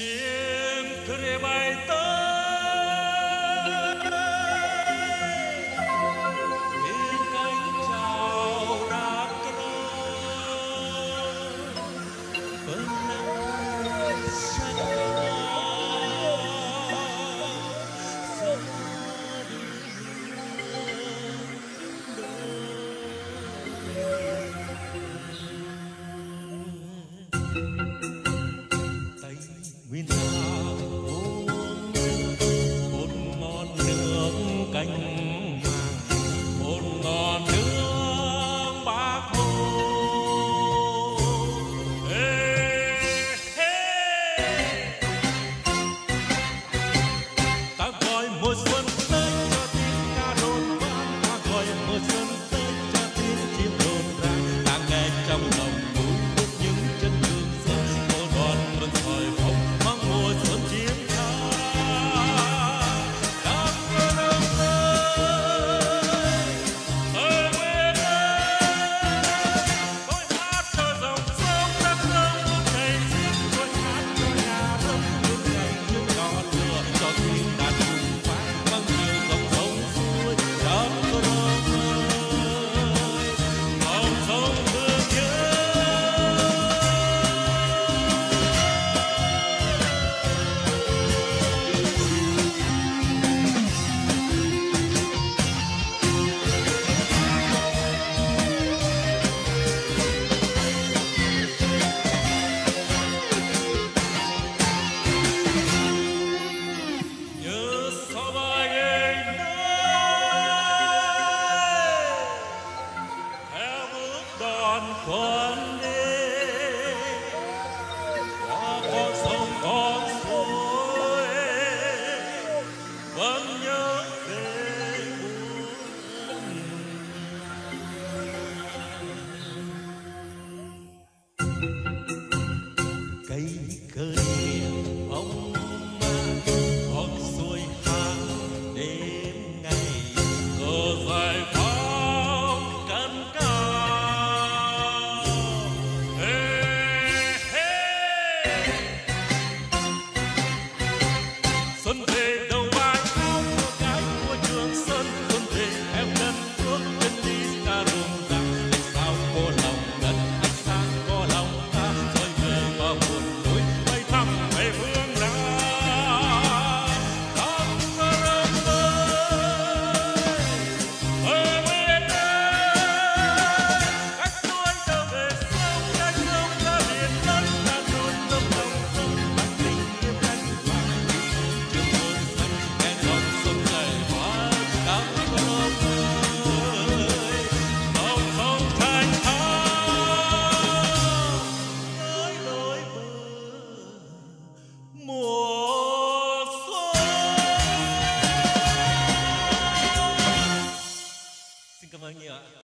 Всем требай то.